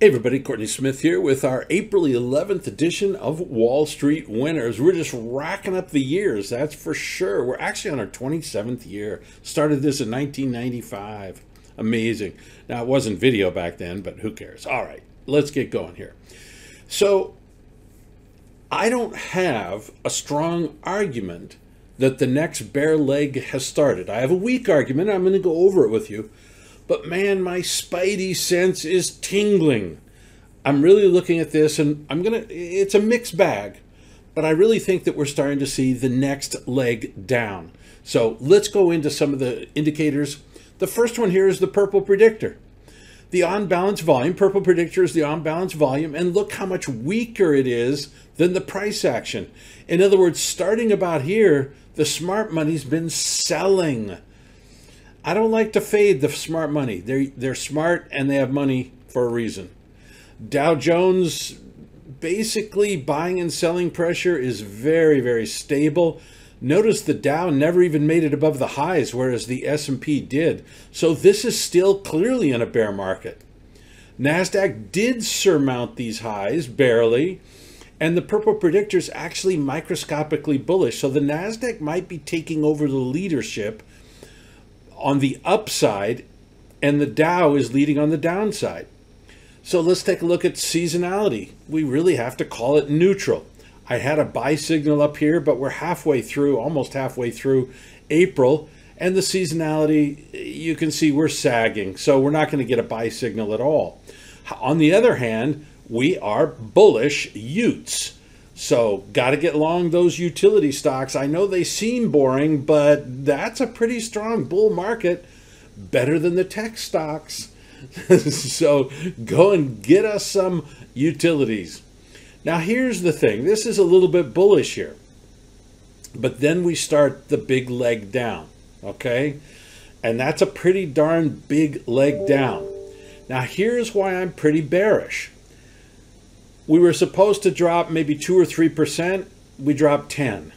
Hey everybody, Courtney Smith here with our April 11th edition of Wall Street Winners. We're just racking up the years, that's for sure. We're actually on our 27th year. Started this in 1995. Amazing. Now, it wasn't video back then, but who cares? All right, let's get going here. So, I don't have a strong argument that the next bear leg has started. I have a weak argument. I'm going to go over it with you. But man, my spidey sense is tingling. I'm really looking at this and I'm going to, it's a mixed bag, but I really think that we're starting to see the next leg down. So let's go into some of the indicators. The first one here is the purple predictor. The on balance volume, purple predictor is the on balance volume, and look how much weaker it is than the price action. In other words, starting about here, the smart money's been selling. I don't like to fade the smart money. They're they're smart and they have money for a reason. Dow Jones basically buying and selling pressure is very very stable. Notice the Dow never even made it above the highs whereas the S&P did. So this is still clearly in a bear market. Nasdaq did surmount these highs barely and the purple predictor is actually microscopically bullish. So the Nasdaq might be taking over the leadership on the upside and the Dow is leading on the downside. So let's take a look at seasonality. We really have to call it neutral. I had a buy signal up here, but we're halfway through, almost halfway through April, and the seasonality, you can see we're sagging, so we're not going to get a buy signal at all. On the other hand, we are bullish Utes. So, got to get long those utility stocks. I know they seem boring, but that's a pretty strong bull market, better than the tech stocks. so, go and get us some utilities. Now, here's the thing this is a little bit bullish here, but then we start the big leg down, okay? And that's a pretty darn big leg down. Now, here's why I'm pretty bearish we were supposed to drop maybe 2 or 3%. We dropped 10.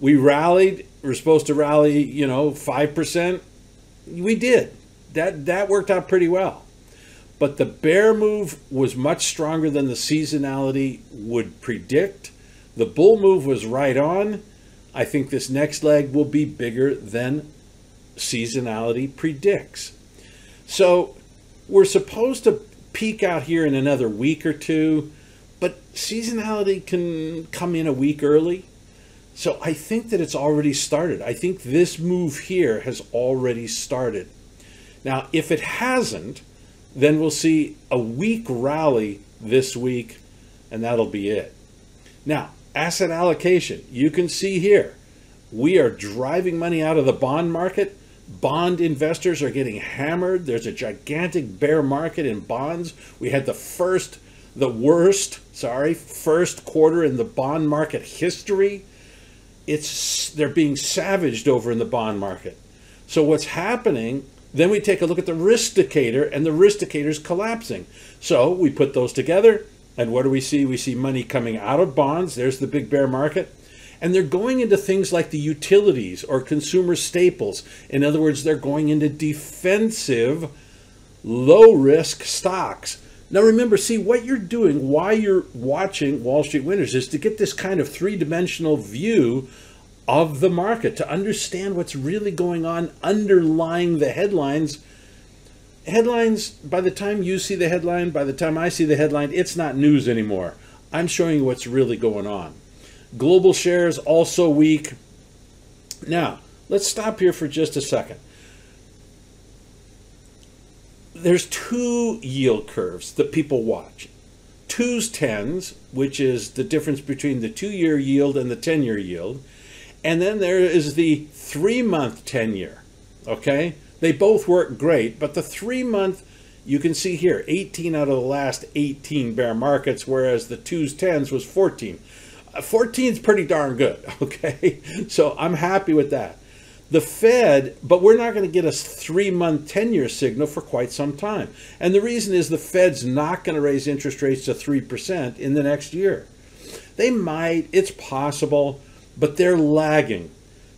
We rallied. We are supposed to rally, you know, 5%. We did. That, that worked out pretty well. But the bear move was much stronger than the seasonality would predict. The bull move was right on. I think this next leg will be bigger than seasonality predicts. So we're supposed to peak out here in another week or two. But seasonality can come in a week early. So I think that it's already started. I think this move here has already started. Now, if it hasn't, then we'll see a weak rally this week, and that'll be it. Now, asset allocation. You can see here, we are driving money out of the bond market. Bond investors are getting hammered. There's a gigantic bear market in bonds. We had the first the worst, sorry, first quarter in the bond market history. It's they're being savaged over in the bond market. So what's happening? Then we take a look at the risk indicator, and the risk indicator is collapsing. So we put those together, and what do we see? We see money coming out of bonds. There's the big bear market. And they're going into things like the utilities or consumer staples. In other words, they're going into defensive, low risk stocks. Now remember, see what you're doing while you're watching Wall Street Winners is to get this kind of three-dimensional view of the market to understand what's really going on underlying the headlines. Headlines, by the time you see the headline, by the time I see the headline, it's not news anymore. I'm showing you what's really going on. Global shares also weak. Now, let's stop here for just a second there's two yield curves that people watch. Twos tens, which is the difference between the two year yield and the 10 year yield. And then there is the three month 10 year. Okay? They both work great, but the three month, you can see here, 18 out of the last 18 bear markets, whereas the twos tens was 14. Uh, 14 is pretty darn good. Okay? So I'm happy with that the Fed, but we're not going to get a three month 10 year signal for quite some time. And the reason is the Fed's not going to raise interest rates to 3% in the next year. They might, it's possible, but they're lagging.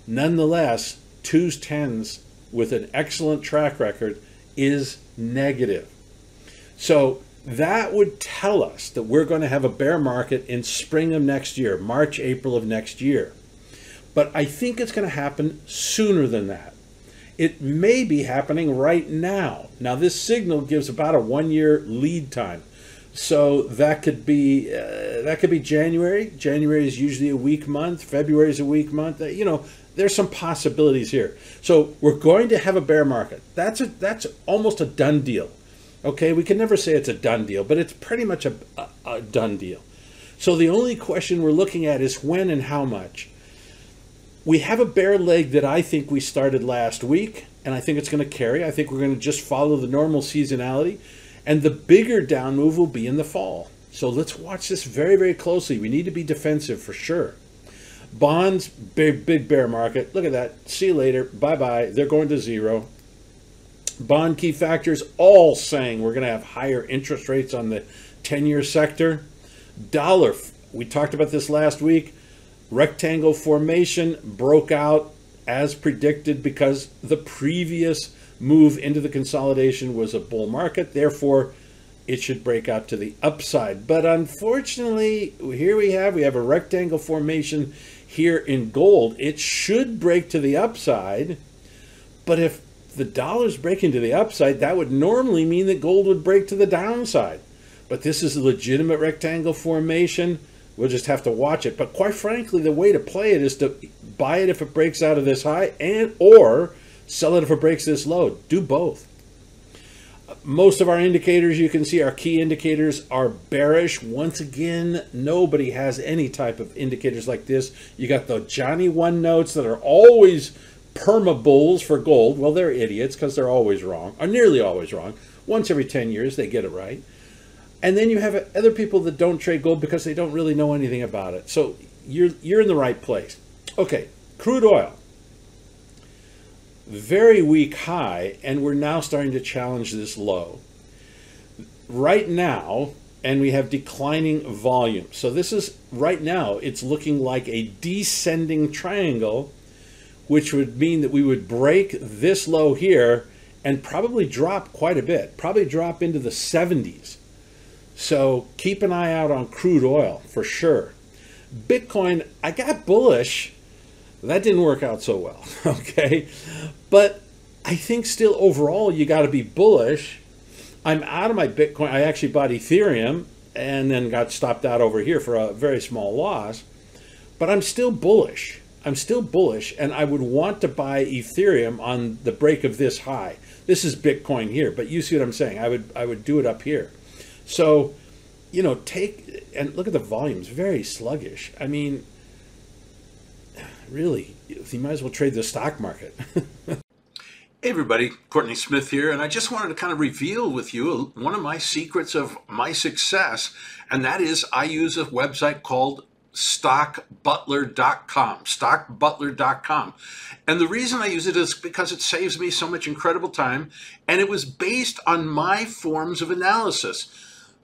Nonetheless, twos, tens with an excellent track record is negative. So that would tell us that we're going to have a bear market in spring of next year, March, April of next year. But I think it's going to happen sooner than that. It may be happening right now. Now, this signal gives about a one year lead time. So that could be uh, that could be January. January is usually a weak month. February is a weak month. Uh, you know, there's some possibilities here. So we're going to have a bear market. That's a that's almost a done deal. Okay, we can never say it's a done deal, but it's pretty much a, a, a done deal. So the only question we're looking at is when and how much. We have a bear leg that I think we started last week, and I think it's going to carry. I think we're going to just follow the normal seasonality, and the bigger down move will be in the fall. So let's watch this very, very closely. We need to be defensive for sure. Bonds, big, big bear market. Look at that. See you later. Bye bye. They're going to zero. Bond key factors all saying we're going to have higher interest rates on the 10 year sector. Dollar, we talked about this last week. Rectangle formation broke out as predicted because the previous move into the consolidation was a bull market. Therefore, it should break out to the upside. But unfortunately, here we have we have a rectangle formation here in gold. It should break to the upside, but if the dollar's breaking to the upside, that would normally mean that gold would break to the downside. But this is a legitimate rectangle formation. We'll just have to watch it. But quite frankly, the way to play it is to buy it if it breaks out of this high and or sell it if it breaks this low. Do both. Most of our indicators, you can see our key indicators are bearish. Once again, nobody has any type of indicators like this. You got the Johnny One notes that are always perma bulls for gold. Well, they're idiots because they're always wrong, or nearly always wrong. Once every 10 years, they get it right. And then you have other people that don't trade gold because they don't really know anything about it. So you're, you're in the right place. Okay, crude oil. Very weak high, and we're now starting to challenge this low. Right now, and we have declining volume. So this is, right now, it's looking like a descending triangle which would mean that we would break this low here and probably drop quite a bit, probably drop into the 70s. So keep an eye out on crude oil for sure. Bitcoin, I got bullish. That didn't work out so well, okay? But I think still overall you got to be bullish. I'm out of my Bitcoin. I actually bought Ethereum and then got stopped out over here for a very small loss. But I'm still bullish. I'm still bullish and I would want to buy Ethereum on the break of this high. This is Bitcoin here, but you see what I'm saying. I would I would do it up here. So, you know, take and look at the volumes, very sluggish. I mean, really, you might as well trade the stock market. Hey everybody, Courtney Smith here, and I just wanted to kind of reveal with you one of my secrets of my success, and that is I use a website called stockbutler.com stockbutler.com and the reason i use it is because it saves me so much incredible time and it was based on my forms of analysis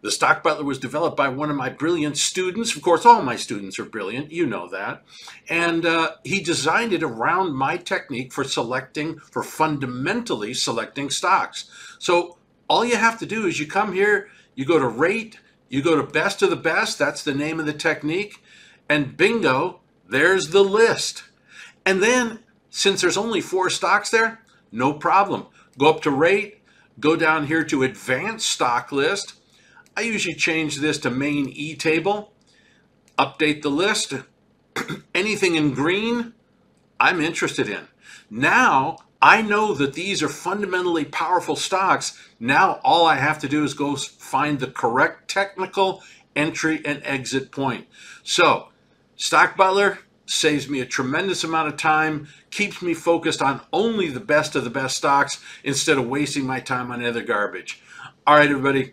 the stock butler was developed by one of my brilliant students of course all my students are brilliant you know that and uh, he designed it around my technique for selecting for fundamentally selecting stocks so all you have to do is you come here you go to rate you go to best of the best that's the name of the technique and bingo, there's the list. And then, since there's only four stocks there, no problem. Go up to rate, go down here to advanced stock list. I usually change this to main E table, update the list. Anything in green, I'm interested in. Now, I know that these are fundamentally powerful stocks. Now, all I have to do is go find the correct technical entry and exit point. So, Stock Butler saves me a tremendous amount of time, keeps me focused on only the best of the best stocks instead of wasting my time on other garbage. All right, everybody,